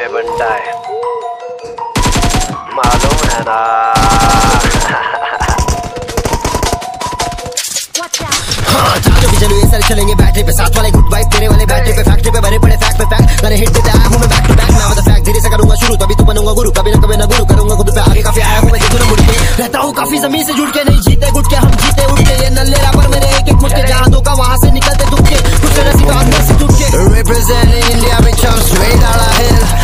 है बंटा है। मालूम है ना? हाँ सारे चलेंगे बैटरी पे। साथ वाले गुड वाइब तेरे वाले बैटरी पे। फैक्ट्री पे भरे पड़े फैक्ट पे फैक्ट मैंने हिट देते आया हूँ मैं बैक टू बैक मैं फैक्ट धीरे से करूँगा शुरू। तभी तो बनूँगा गुरु कभी ना कभी ना गुरु। करूँगा खुद पे आगे काफ़ी आया हूँ मैं देखू ना मुड़ के। रहता हूँ काफ़ी ज़मीन से जुड़ के नहीं जीते गुट के हम जीते उठ के। ये नल्ले रापर मेरे एक एक मुट्ठे जहाँ धोखा वहाँ से निकलते दुख के। कुछ नसीब तो अंदर से टूट के। Representing India bitch I'm straight out of hell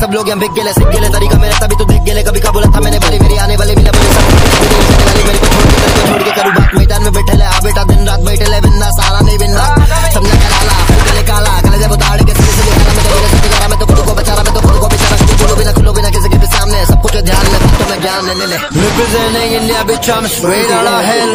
सब लोग यहाँ बिक गले सिक गए, तरीका मेरा तभी तो दिख गले कभी का बोला था मैंने, भले मेरी आने वाले मिला सब बात मैदान में बैठे Representing India bitch I'm straight out of hell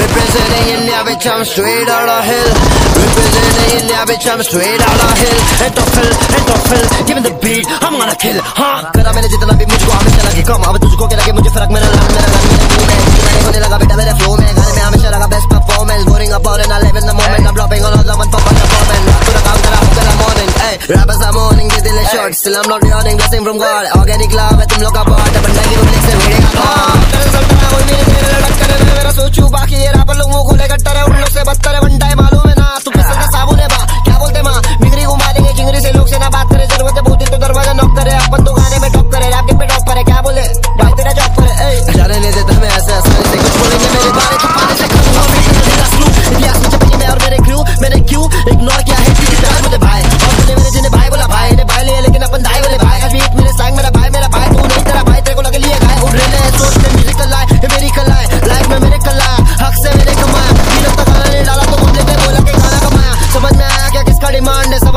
Representing India bitch I'm straight out of hell Representing India bitch I'm straight out of hell Head off hell, head off hell Give me the beat, I'm gonna kill हाँ करा मैंने जितना भी मुझको हमेशा लगे कम अब तुझको क्या लगे मुझे फ़र्क मेरा नाम मेरा गान मेरे होने लगा बेटा मेरे फ्लो में गाने में हमेशा लगा best performance boring about it I live in the moment I'm dropping all of them on top of the moment रात पूरा काम करा होगा morning hey rappers are morning they delay short still I'm not yawning blessing from God organic love है तुम लोग का part बंदा का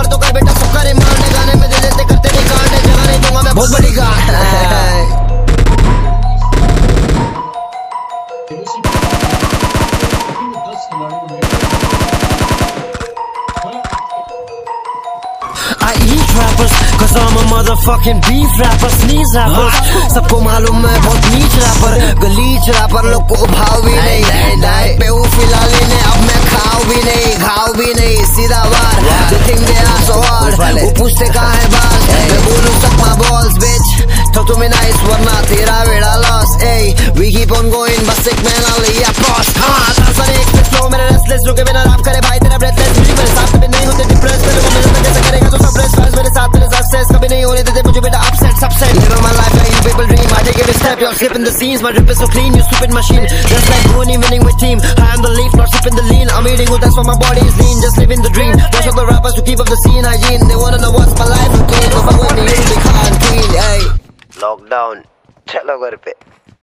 सबर तो कर बेटा सबका डिमांड है गाने में दे देते करते नहीं कांड है जगह नहीं दूँगा मैं बहुत बड़ी गांड है। I eat rappers Cause I'm a motherfucking beef rapper Sneeze rappers. सबको मालूम मैं बहुत नीच रैपर गलीच रैपर लोग को भाव भी नहीं You're all slipping the scenes, my drip is so clean, you stupid machine. Just like Rooney winning with team. I am the leaf, not slipping the lean. I'm eating good, that's why my body is lean Just living the dream. Watch of the rappers who keep up the scene hygiene They wanna know what's my life routine. Lockdown, chalo gar pe